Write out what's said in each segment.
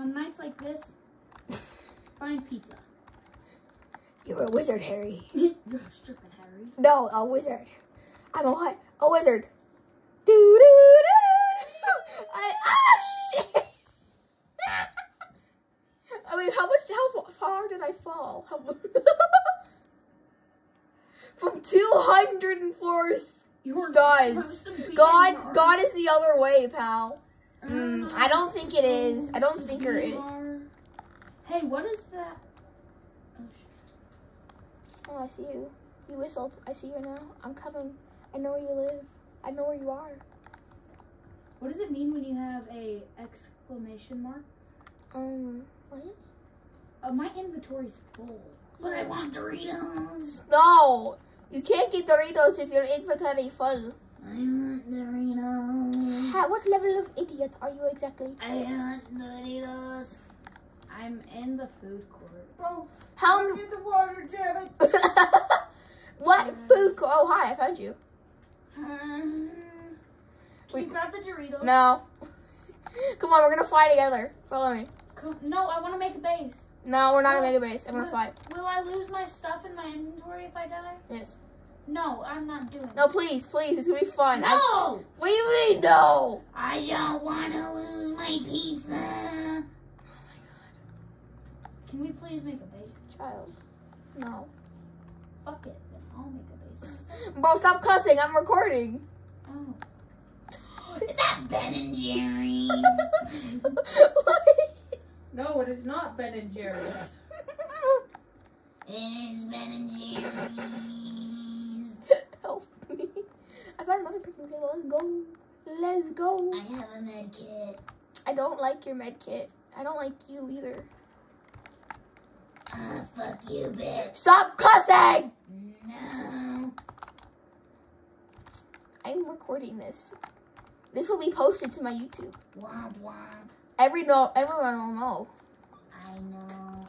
On nights like this, find pizza. You're a wizard, Harry. You're a stripping Harry. No, a wizard. I'm a what? A wizard. Doo doo doo. I ah shit. I mean, how much? How far did I fall? How From two hundred and four. You're Studs. supposed to be God, God is the other way, pal. Mm, I don't think it is. I don't think We it. Hey, what is that? Oh. Oh, I see you. You whistled. I see you now. I'm coming. I know where you live. I know where you are. What does it mean when you have a exclamation mark? Um, what? Uh, my inventory's full. But I want Doritos. No! You can't get Doritos if your inventory full. I want Doritos. Ha, what level of idiot are you exactly? I want Doritos. I'm in the food court. Bro, How? I'm in the water, damn it. what food? Co- oh, hi, I found you. Um, Can Wait. you grab the Doritos? No. Come on, we're gonna fly together. Follow me. Co- No, I want to make a base. No, we're not No. gonna make a base. I'm gonna Will- fly. Will I lose my stuff in my inventory if I die? Yes. No, I'm not doing No, please, please. It's gonna be fun. I- No! what do you mean, no? I don't want to lose my pizza. Oh, my God. Can we please make a base? Child. No. Fuck it, then I'll make a base. instead. Bro, stop cussing. I'm recording. Oh. Is that Ben and Jerry's? No, it is not Ben and Jerry's. it is Ben and Jerry's. Help me. I picnic table. Let's go. Let's go. I have a med kit. I don't like your med kit. I don't like you either. Ah, fuck you, bitch. Stop cussing! No. I'm recording this. This will be posted to my YouTube. Womp womp. Every no, everyone will know, I know.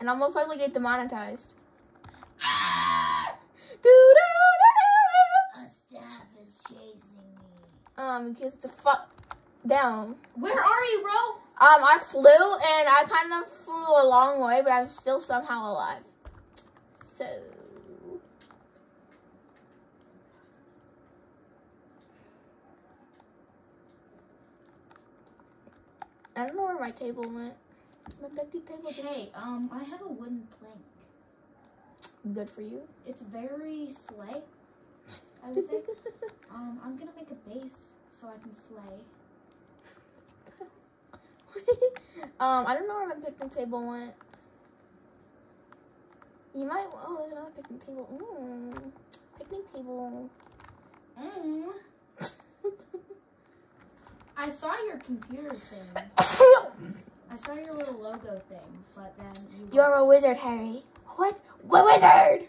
and I'll most likely get demonetized. Ah! Doo-doo-doo-doo-doo. A staff is chasing me. Um, because the fuck down. Where are you, bro? Um, I flew and I kind of flew a long way, but I'm still somehow alive. So. I don't know where my table went. My picnic table just Hey, um, I have a wooden plank. good for you. It's very slay, I would say. um, I'm gonna make a base so I can slay. um, I don't know where my picnic table went. You might. Oh, there's another picnic table. Ooh, picnic table. Mm. I saw your computer thing. I saw your little logo thing, but then you. You're a wizard, Harry. What? What wizard?